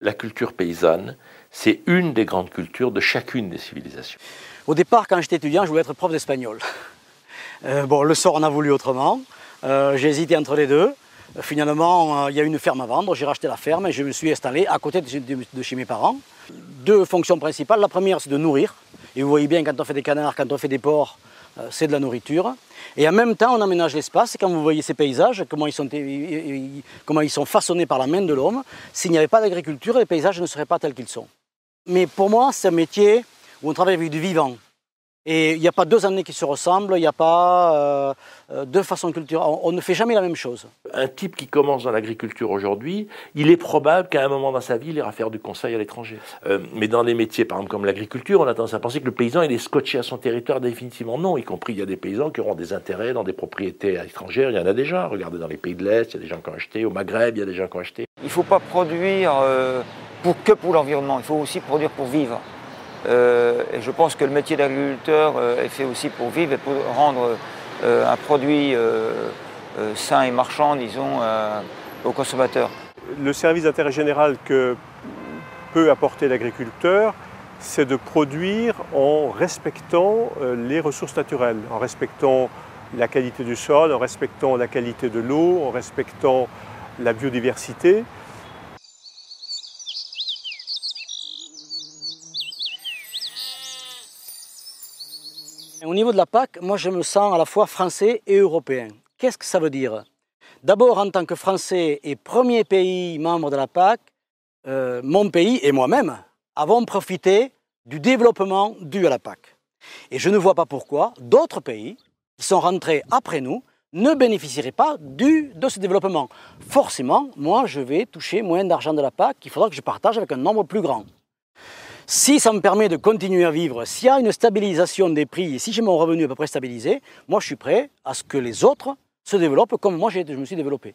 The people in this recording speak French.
La culture paysanne, c'est une des grandes cultures de chacune des civilisations. Au départ, quand j'étais étudiant, je voulais être prof d'espagnol. Euh, bon, le sort en a voulu autrement. Euh, j'ai hésité entre les deux. Euh, finalement, il y a une ferme à vendre, j'ai racheté la ferme et je me suis installé à côté de chez mes parents. Deux fonctions principales. La première, c'est de nourrir et vous voyez bien, quand on fait des canards, quand on fait des porcs, c'est de la nourriture. Et en même temps, on aménage l'espace. Quand vous voyez ces paysages, comment ils sont, comment ils sont façonnés par la main de l'homme, s'il n'y avait pas d'agriculture, les paysages ne seraient pas tels qu'ils sont. Mais pour moi, c'est un métier où on travaille avec du vivant. Et il n'y a pas deux années qui se ressemblent, il n'y a pas euh, euh, deux façons culturelles. On, ne fait jamais la même chose. Un type qui commence dans l'agriculture aujourd'hui, il est probable qu'à un moment dans sa vie, il ira faire du conseil à l'étranger. Euh, mais dans des métiers, par exemple comme l'agriculture, on a tendance à penser que le paysan, il est scotché à son territoire définitivement. Non, y compris, il y a des paysans qui auront des intérêts dans des propriétés étrangères. Il y en a déjà. Regardez dans les pays de l'Est, il y a des gens qui ont acheté. Au Maghreb, il y a des gens qui ont acheté. Il ne faut pas produire pour, que pour l'environnement. Il faut aussi produire pour vivre. Euh, et je pense que le métier d'agriculteur euh, est fait aussi pour vivre et pour rendre euh, un produit sain et marchand, disons, aux consommateurs. Le service d'intérêt général que peut apporter l'agriculteur, c'est de produire en respectant les ressources naturelles, en respectant la qualité du sol, en respectant la qualité de l'eau, en respectant la biodiversité. Au niveau de la PAC, moi je me sens à la fois français et européen. Qu'est-ce que ça veut dire? D'abord, en tant que Français et premier pays membre de la PAC, euh, mon pays et moi-même avons profité du développement dû à la PAC. Et je ne vois pas pourquoi d'autres pays qui sont rentrés après nous ne bénéficieraient pas du, de ce développement. Forcément, moi, je vais toucher moins d'argent de la PAC qu'il faudra que je partage avec un nombre plus grand. Si ça me permet de continuer à vivre, s'il y a une stabilisation des prix, et si j'ai mon revenu à peu près stabilisé, moi je suis prêt à ce que les autres se développent comme moi je me suis développé.